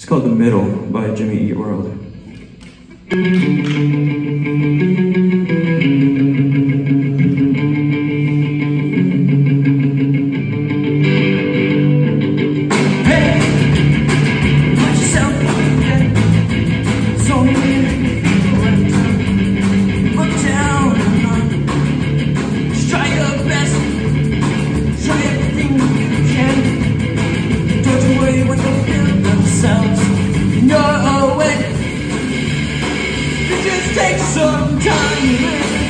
It's called The Middle by Jimmy Eat World. you're awake. It just takes some time.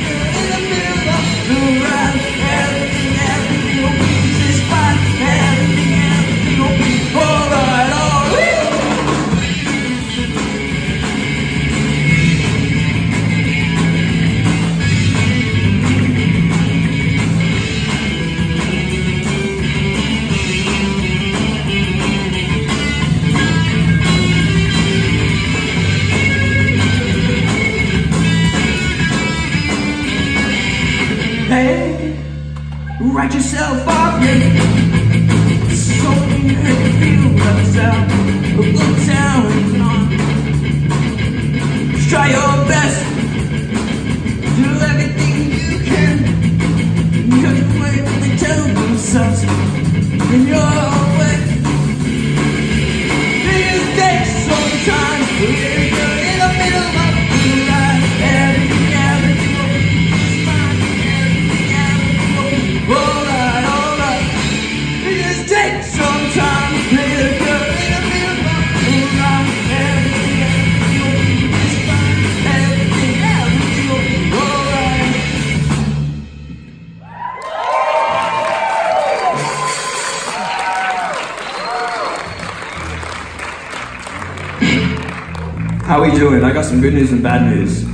Hey, write yourself off. How we doing? I got some good news and bad news.